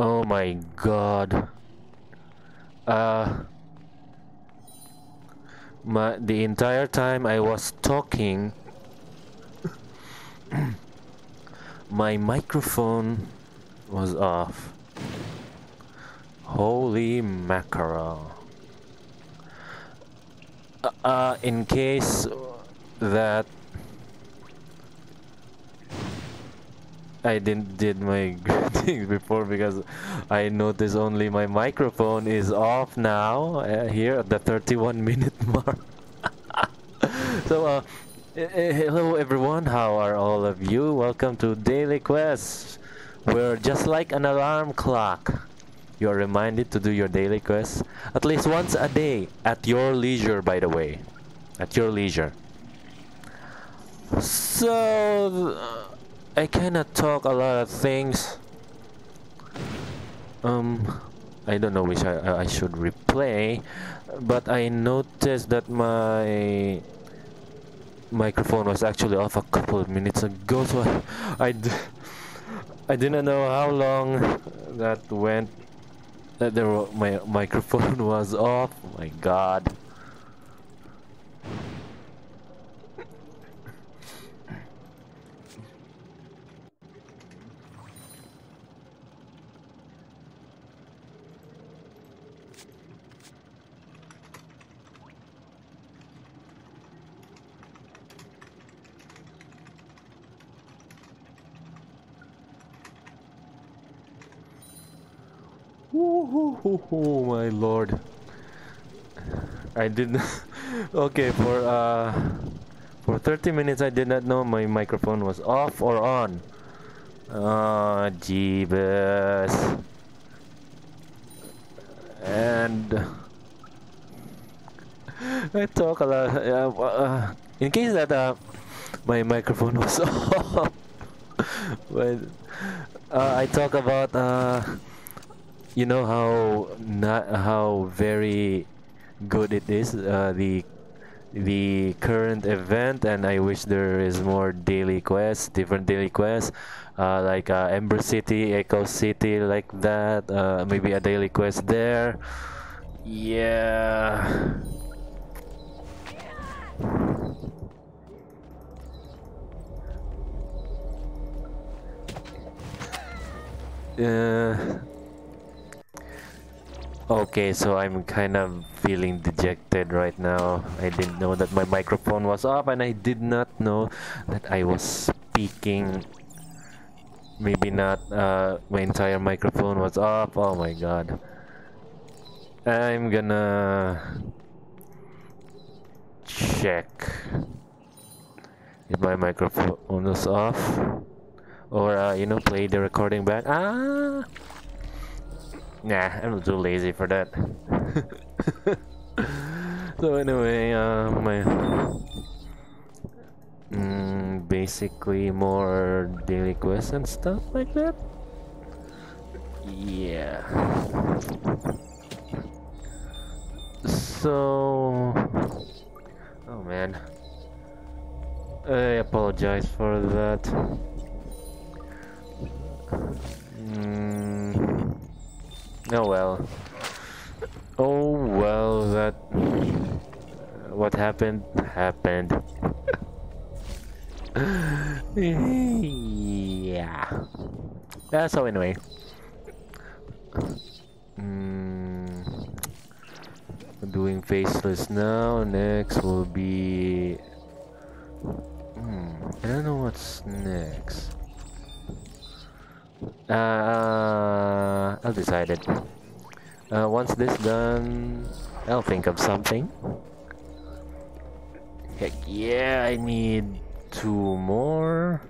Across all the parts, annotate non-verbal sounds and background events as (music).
Oh my god. Uh my the entire time I was talking (clears throat) my microphone was off. Holy mackerel. Uh, uh, in case that I didn't did my (laughs) greetings before because I noticed only my microphone is off now uh, here at the 31 (laughs) minute mark. (laughs) so uh, hello everyone, how are all of you? Welcome to Daily Quest. We're just like an alarm clock. You are reminded to do your daily quest at least once a day at your leisure by the way. At your leisure. So I cannot talk a lot of things. Um, I don't know which I, I should replay, but I noticed that my microphone was actually off a couple of minutes ago, so (laughs) I, I, I didn't know how long that went. That there my microphone (laughs) was off. Oh my God. Oh my lord. I didn't (laughs) okay for uh for 30 minutes I did not know my microphone was off or on. Ah, uh, Jeebus. And (laughs) I talk a lot. Uh, uh, in case that uh, my microphone was (laughs) off, but uh, I talk about uh, you know how not how very good it is uh, the the current event and I wish there is more daily quests different daily quests uh, like uh, Ember City Echo City like that uh, maybe a daily quest there. Yeah. Uh Okay, so I'm kind of feeling dejected right now. I didn't know that my microphone was off and I did not know that I was speaking. Maybe not, uh, my entire microphone was off. Oh my god. I'm gonna check if my microphone was off or, uh, you know, play the recording back. Ah! Nah, I'm too lazy for that. (laughs) so anyway, uh, my mm, basically more daily quests and stuff like that. Yeah. So, oh man, I apologize for that. Mm. Oh well. Oh well, that... What happened, happened. yeah. Uh, so anyway. Mm, doing faceless now. Next will be... Hmm, I don't know what's next. Uh, I'll decide it. Uh, once this done, I'll think of something. Heck yeah, I need two more.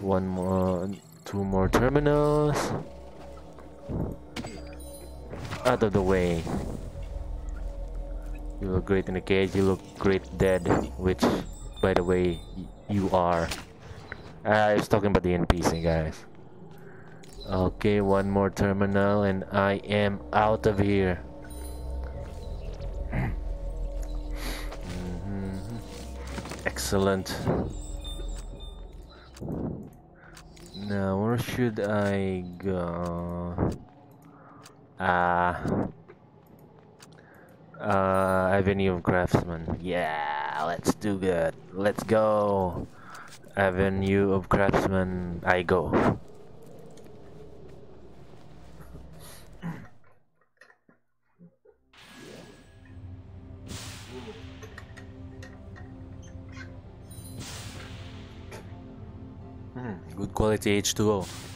One more, two more terminals. Out of the way. You look great in the cage, you look great dead, which, by the way, you are. I was talking about the NPC, guys. Okay, one more terminal and I am out of here. mm -hmm. Excellent. Now, where should I go? Ah. Uh, uh, Avenue of Craftsmen. Yeah, let's do that. Let's go. Avenue of Craftsmen, I go. Good quality H2O.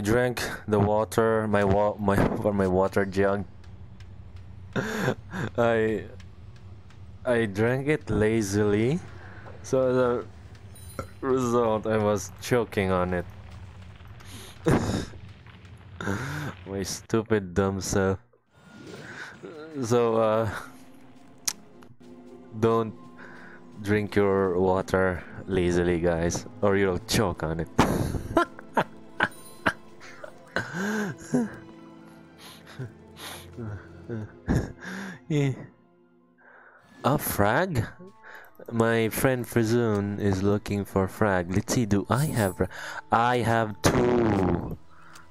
I drank the water, my wa my (laughs) my water jug, (laughs) I I drank it lazily, so as a result I was choking on it. (laughs) My stupid dumb self. So, uh, don't drink your water lazily, guys, or you'll choke on it. Frag? My friend Frizoon is looking for frag. Let's see, do I have... I have two.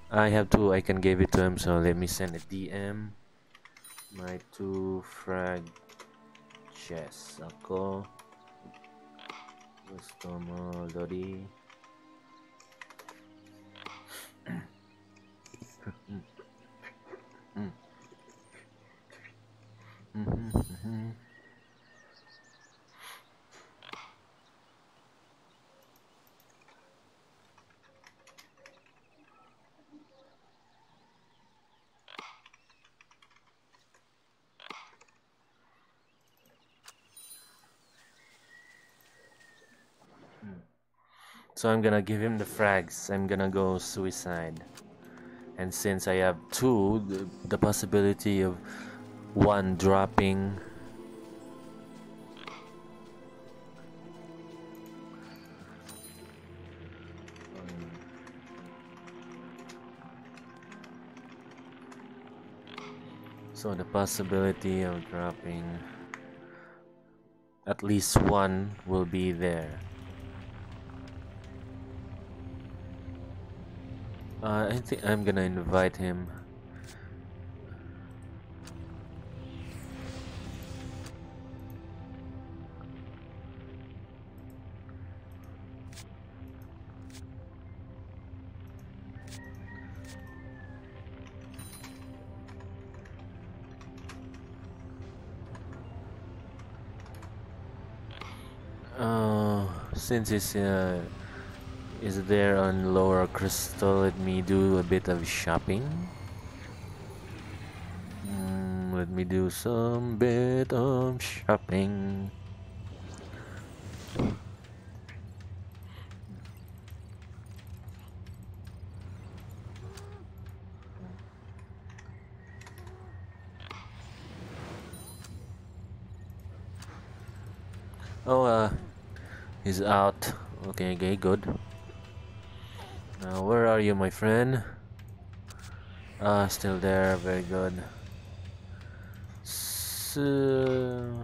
I have two, I can give it to him, so let me send a DM. My two frag chess. Ako. Gusto mo, Lodi? mm-hmm. mm-hmm. mm-hmm. mm-hmm. So I'm gonna give him the frags. I'm gonna go suicide. And since I have two, the, the possibility of one dropping So the possibility of dropping at least one will be there. Uh, I think I'm gonna invite him. Uh, since it's uh, is there on lower crystal let me do a bit of shopping mm, let me do some bit of shopping Oh, uh, he's out. Okay, okay, good. Are you, my friend? Ah, still there. Very good. So...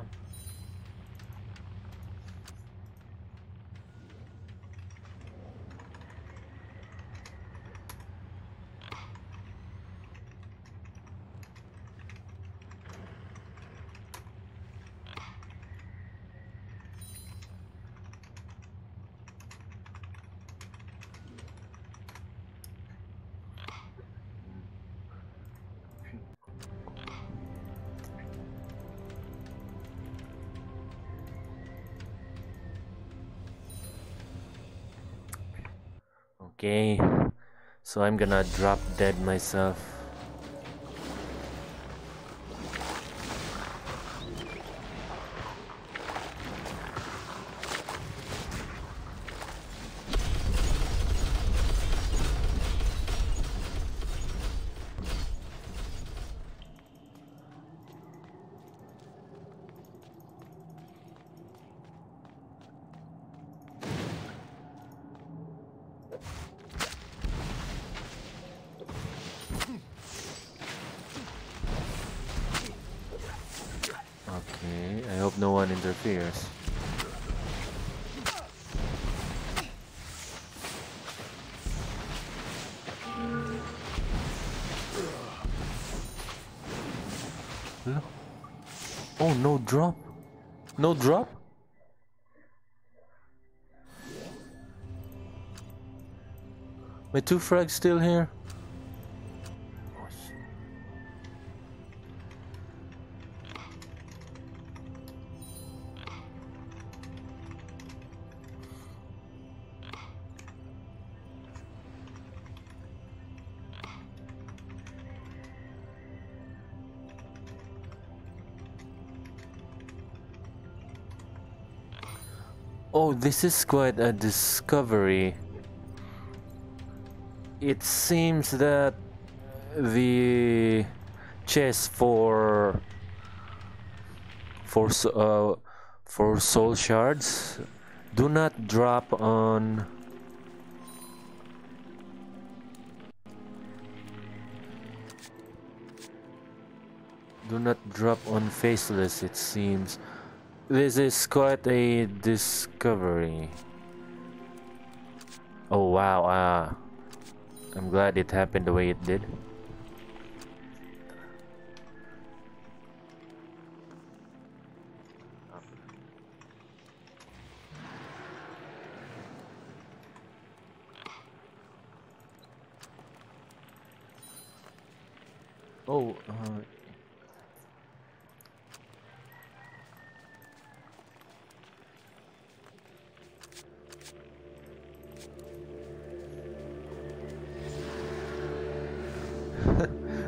Okay, so I'm gonna drop dead myself. Interferes. Oh, no drop. No drop? My two frags still here? This is quite a discovery. It seems that the chest for for uh, for soul shards do not drop on do not drop on faceless it seems this is quite a discovery. Oh wow, uh, I'm glad it happened the way it did. Oh, uh,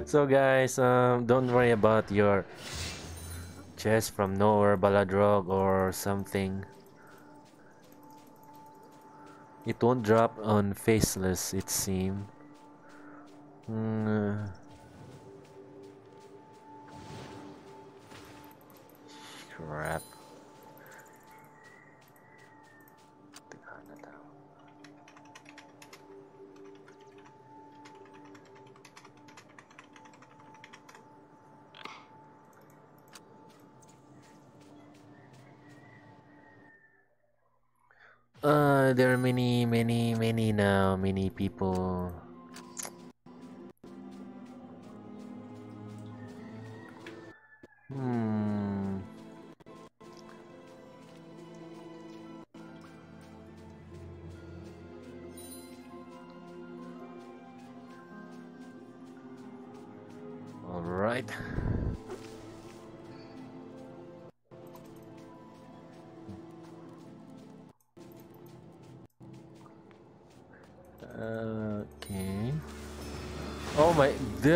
So guys, um, don't worry about your chest from nowhere, Baladrog or something. It won't drop on faceless, it seems. Mm. Crap. Uh, there are many, many, many now, many people. Hmm.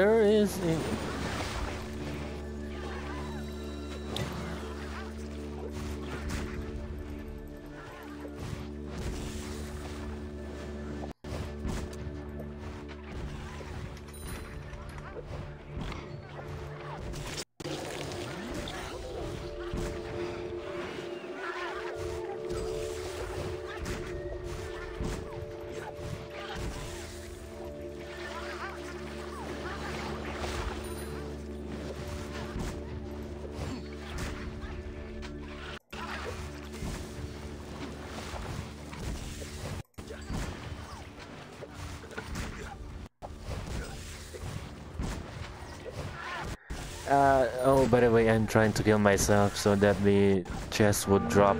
There is trying to kill myself so that the chest would drop.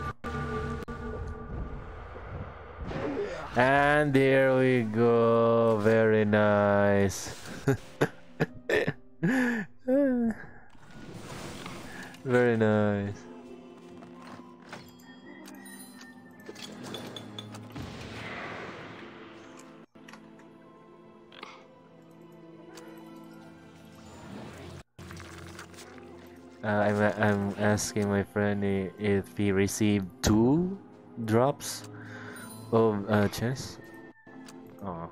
And there we go, very nice. Asking my friend if he received two drops of uh, chess. Oh.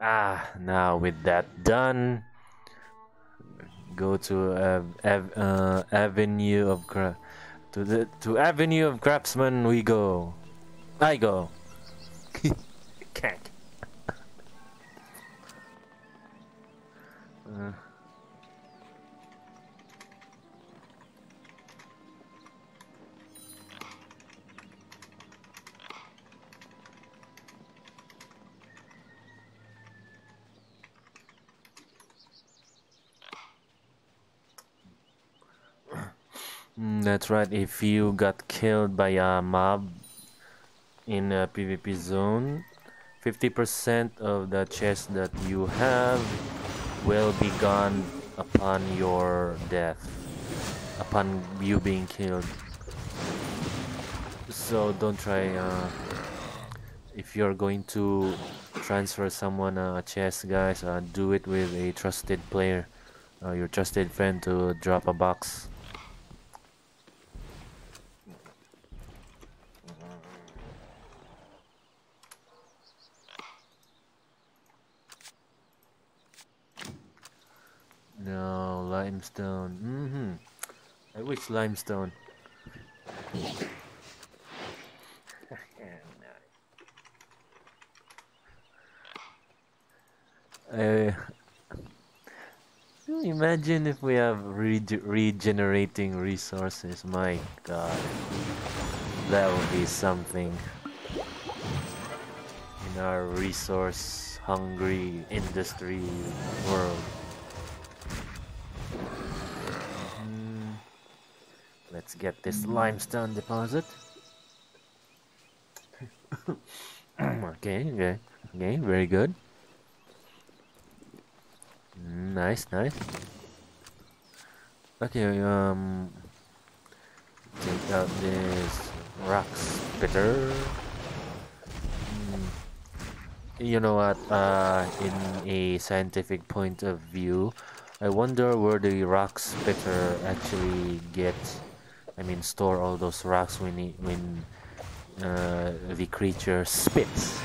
Ah, now with that done, go to uh, av uh, Avenue of Cra to the to Avenue of Craftsman we go. I go. Mm, that's right, if you got killed by a mob in a PvP zone, 50% of the chest that you have will be gone upon your death, upon you being killed. So don't try, uh, if you're going to transfer someone a chest, guys, uh, do it with a trusted player, uh, your trusted friend to drop a box. No, limestone. Mm-hmm. I wish limestone. (laughs) uh, imagine if we have re regenerating resources. My God, that would be something in our resource-hungry industry world. Let's get this limestone deposit. (coughs) okay, okay, okay, very good. Nice, nice. Okay, um, take out this rock spitter. Mm. You know what? Uh, in a scientific point of view, I wonder where the rock spitter actually gets I mean store all those rocks when when uh, the creature spits.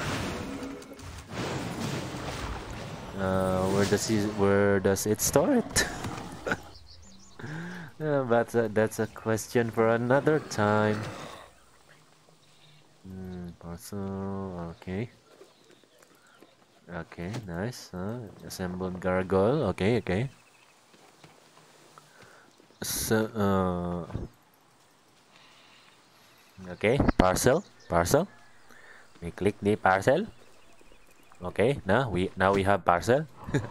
Uh, where does he, where does it store it? (laughs) uh, but that's a question for another time. Mm, okay. Okay, nice. Uh, assembled gargoyle. Okay, okay. So, uh, okay parcel parcel. We click the parcel. Okay now we now we have parcel. (laughs)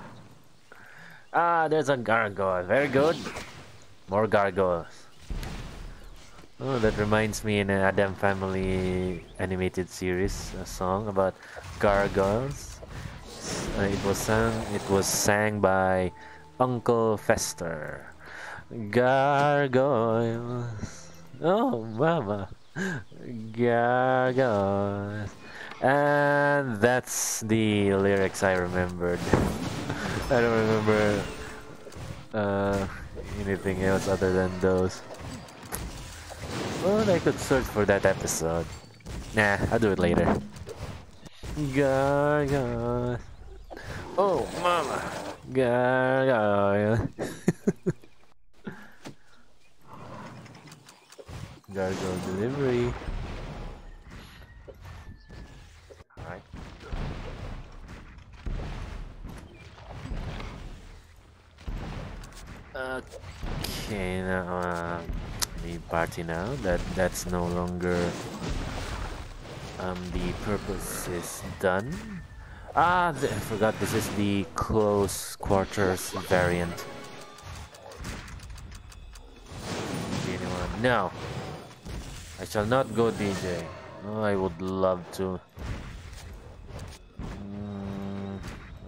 Ah there's a gargoyle. Very good. More gargoyles. Oh that reminds me in an Adam Family animated series a song about gargoyles. Uh, it was sung it was sang by Uncle Fester. Gargoyles. Oh mama Gargoyles. And that's the lyrics I remembered. (laughs) I don't remember uh, anything else other than those. Well, I could search for that episode. Nah, I'll do it later. Gargoyles. Oh, mama. (laughs) Gargoyles. Gargoyle delivery. Alright. Okay, now uh, the party now that that's no longer um the purpose is done. Ah, I forgot this is the close quarters variant. Anyone? No. I shall not go DJ. Oh, I would love to. Mm,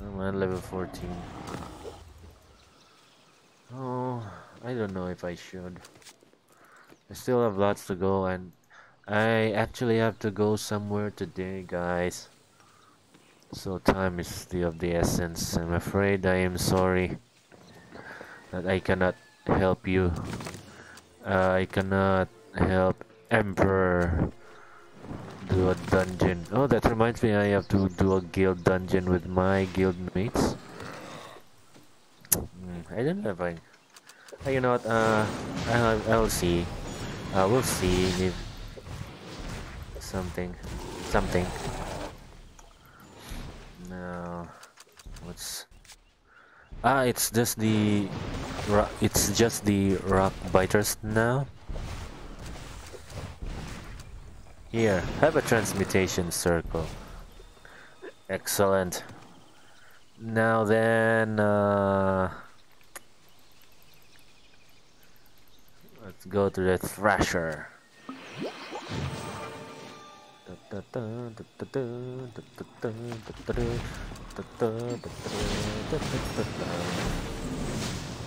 I'm at level 14. Oh, I don't know if I should. I still have lots to go and I actually have to go somewhere today, guys. So time is the of the essence. I'm afraid I am sorry that I cannot help you. Uh, I cannot help Emperor do a dungeon. Oh, that reminds me, I have to do a guild dungeon with my guild mates. Mm, I don't know if I. You know what? Uh, I'll, I'll see. Uh, we'll see if something, something. No, what's? Ah, it's just the. It's just the rock biters now. Here, have a transmutation circle. Excellent. Now then, uh, let's go to the Thrasher.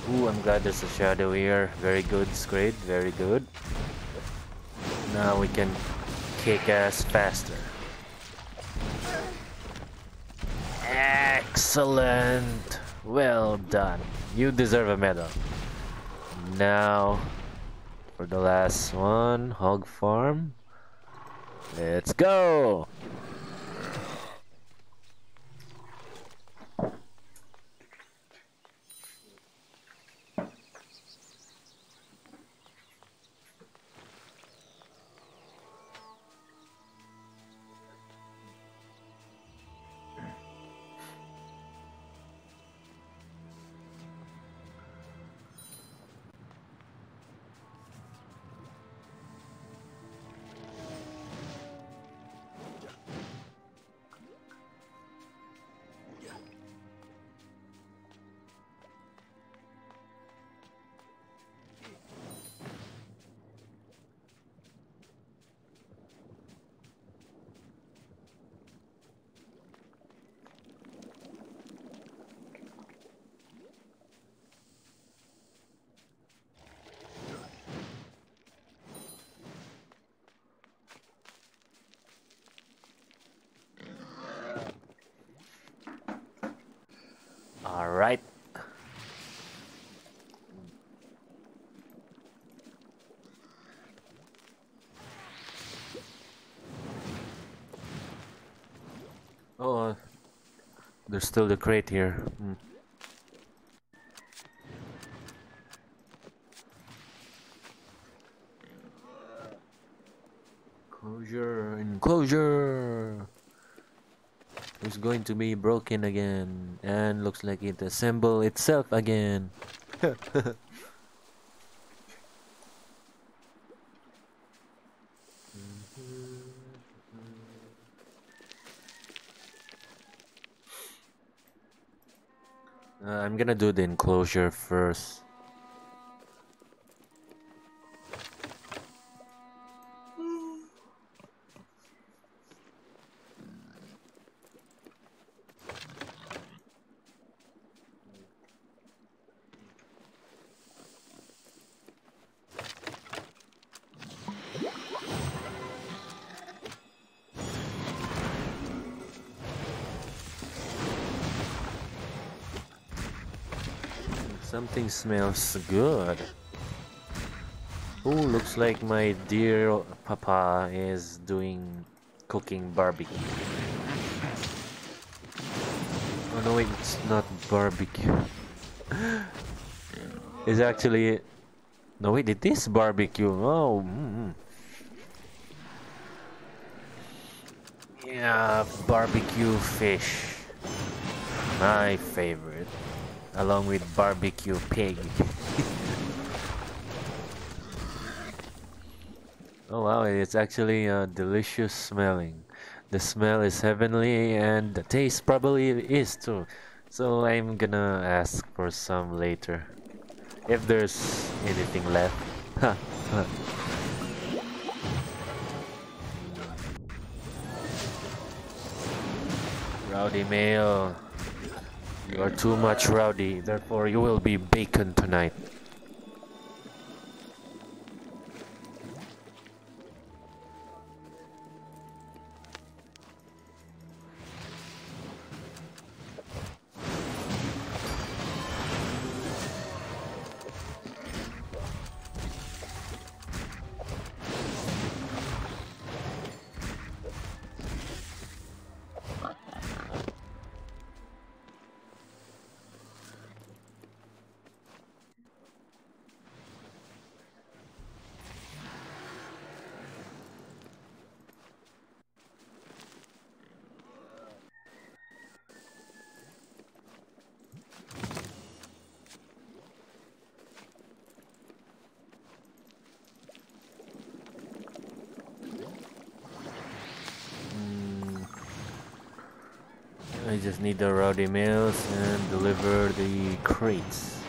Ooh, I'm glad there's a shadow here. Very good, Scrade, very good. Now we can kick ass faster. Excellent! Well done. You deserve a medal. Now, for the last one, Hog Farm. Let's go! There's still the crate here. Mm. Closure, enclosure! It's going to be broken again and looks like it assemble itself again. (laughs) Uh, I'm gonna do the enclosure first. Smells good. Oh, looks like my dear papa is doing cooking barbecue. Oh no, it's not barbecue. (laughs) it's actually... No, wait, it is barbecue. Oh, mm -hmm. Yeah, barbecue fish. My favorite along with barbecue pig. (laughs) oh wow, it's actually uh, delicious smelling. The smell is heavenly and the taste probably is too. So I'm gonna ask for some later. If there's anything left. (laughs) Rowdy male. You are too much rowdy, therefore you will be bacon tonight. Need the rowdy mails and deliver the crates.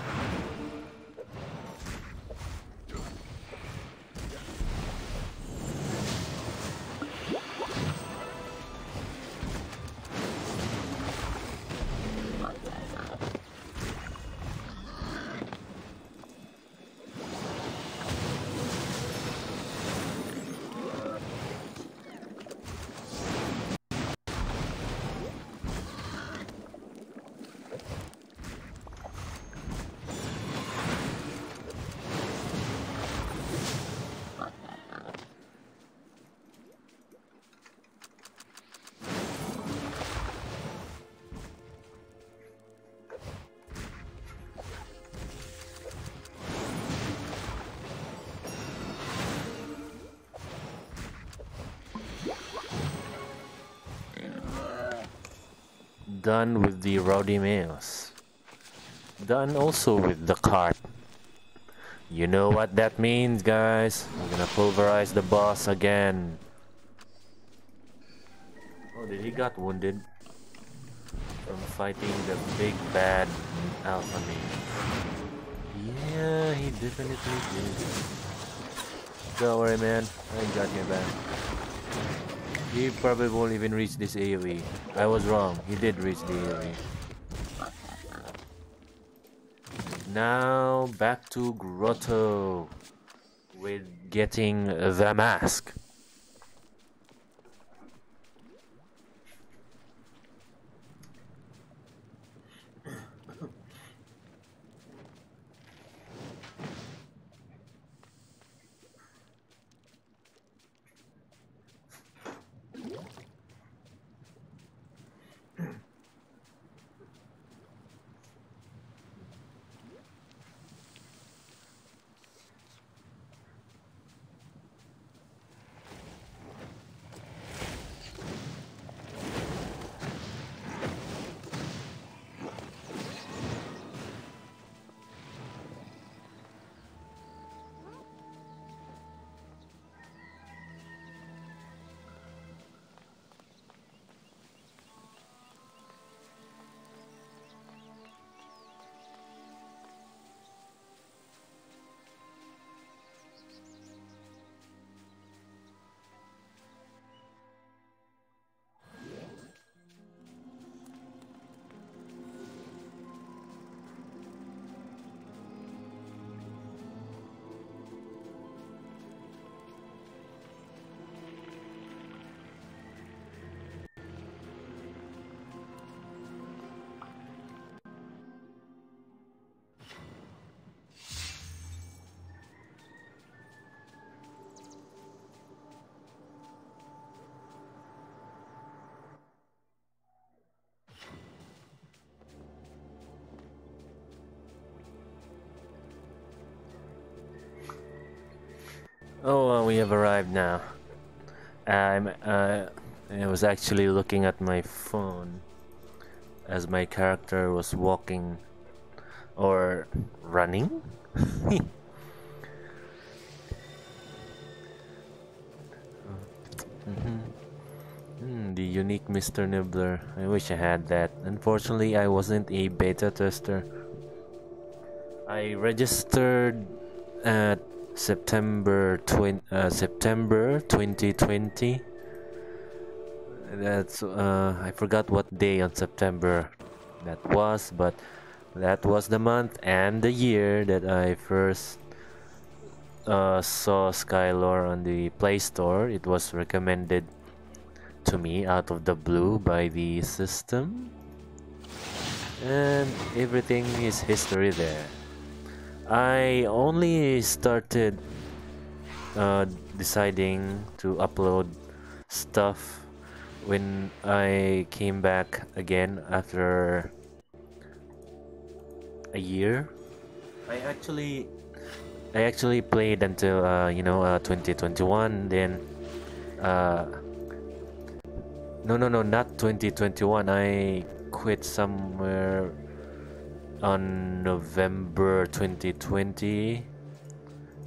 Done with the rowdy mails. Done also with the cart. You know what that means, guys. We're gonna pulverize the boss again. Oh, did he got wounded? From fighting the big bad alpha. Yeah, he definitely did. Don't worry, man. I got your back. He probably won't even reach this AoE. I was wrong. He did reach the AoE. Now back to Grotto with getting the mask. Oh, we have arrived now. I'm, uh, I was actually looking at my phone as my character was walking or running. mm (laughs) -hmm. mm, the unique Mr. Nibbler. I wish I had that. Unfortunately, I wasn't a beta tester. I registered at September 20, uh, September 2020 that's uh, I forgot what day on September that was but that was the month and the year that I first uh, saw Skylore on the Play Store. It was recommended to me out of the blue by the system. And everything is history there I only started uh, deciding to upload stuff when I came back again after a year. I actually I actually played until uh, you know uh, 2021 then uh, no no no not 2021 I quit somewhere on November 2020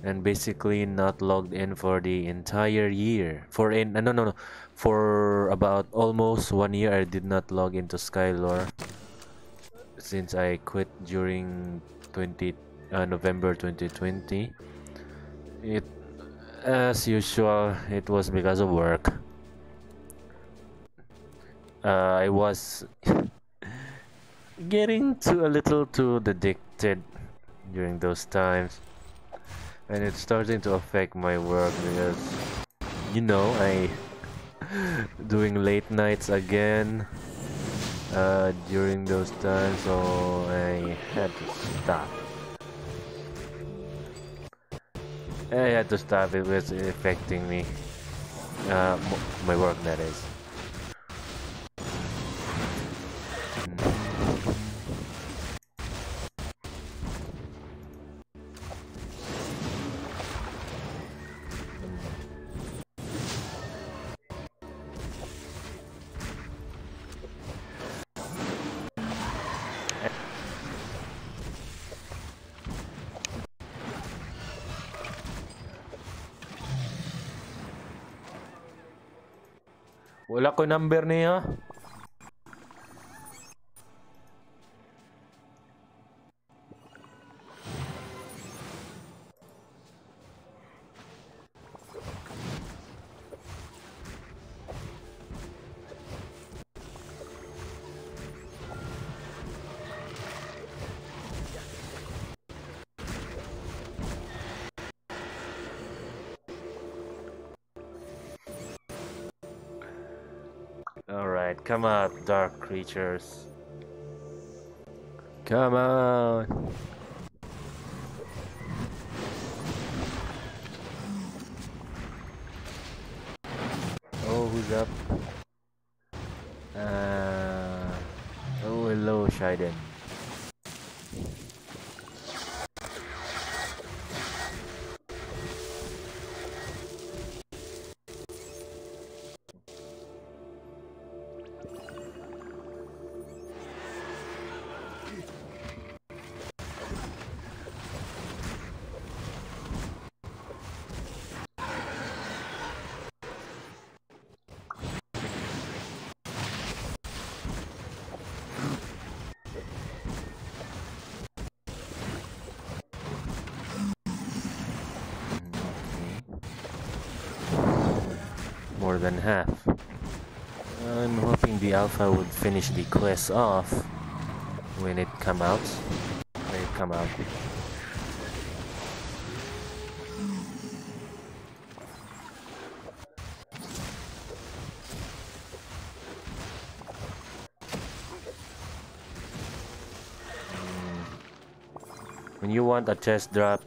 and basically not logged in for the entire year. For in no no no, for about almost one year I did not log into Skylore since I quit during 20 uh, November 2020. It as usual it was because of work. Uh, I was (laughs) getting to a little too addicted during those times. And it's starting to affect my work because you know I (laughs) doing late nights again uh, during those times so I had to stop. I had to stop. It was affecting me uh, my work that is कोई number नहीं है। Creatures. Come on. Than half. I'm hoping the alpha would finish the quest off when it come out. When it come out. Hmm. When you want a chest drop,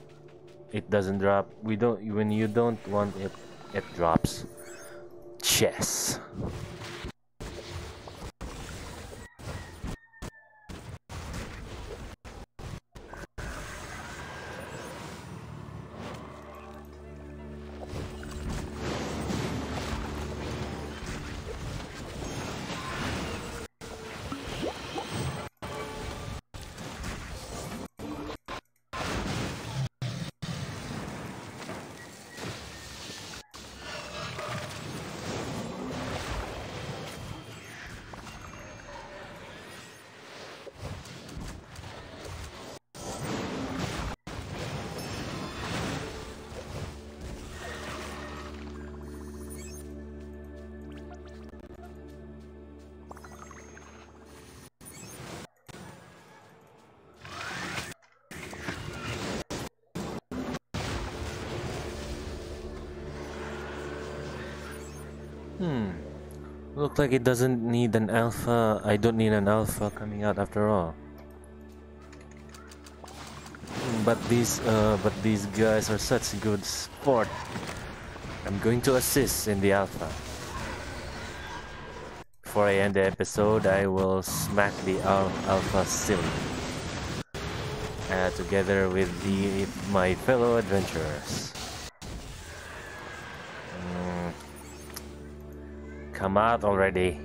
it doesn't drop. We don't. When you don't want it, it drops chess. Like it doesn't need an alpha. I don't need an alpha coming out after all. But these, uh, but these guys are such good sport. I'm going to assist in the alpha. Before I end the episode, I will smack the al alpha silly. Uh, together with the my fellow adventurers. Come out already.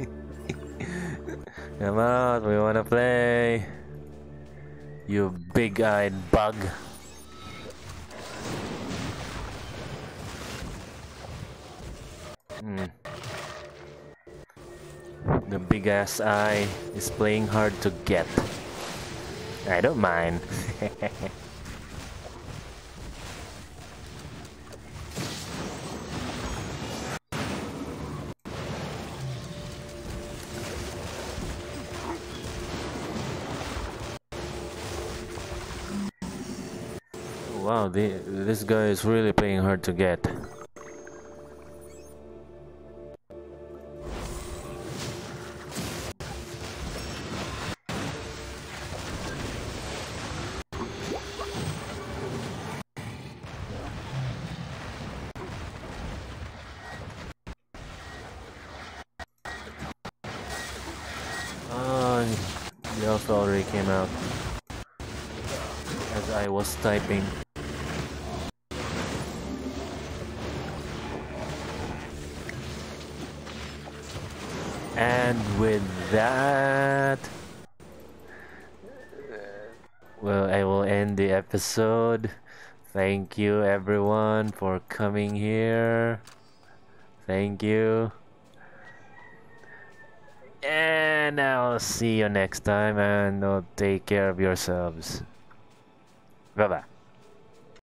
(laughs) Come out, we wanna play. You big-eyed bug. Hmm. The big ass eye is playing hard to get. I don't mind. (laughs) wow, the, this guy is really playing hard to get. Uh, already came out as I was typing. Episode. Thank you everyone for coming here. Thank you. And I'll see you next time and uh, take care of yourselves. Bye bye.